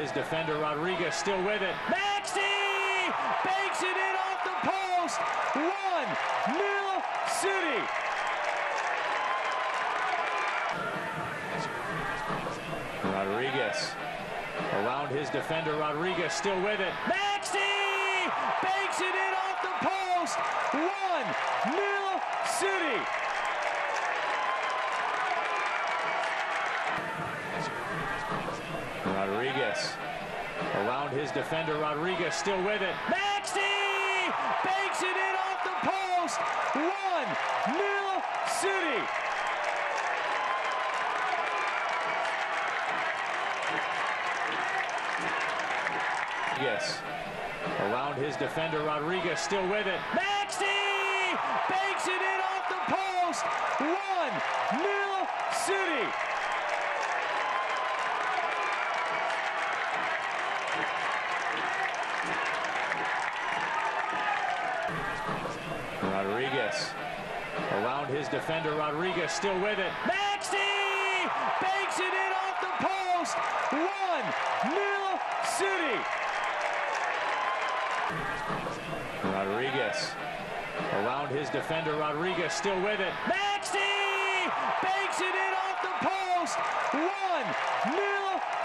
his defender, Rodriguez still with it. Maxi banks it in off the post. One, nil City. Rodriguez around his defender, Rodriguez still with it. Maxi banks it in off the post. One, nil City. Rodriguez around his defender, Rodriguez still with it. Maxi banks it in off the post. One, nil City. Rodriguez around his defender, Rodriguez still with it. Maxi banks it in off the post. One, nil City. Rodriguez around his defender, Rodriguez still with it. Maxi banks it in off the post. One, nil City. Rodriguez around his defender, Rodriguez still with it. Maxi banks it in off the post. One, City.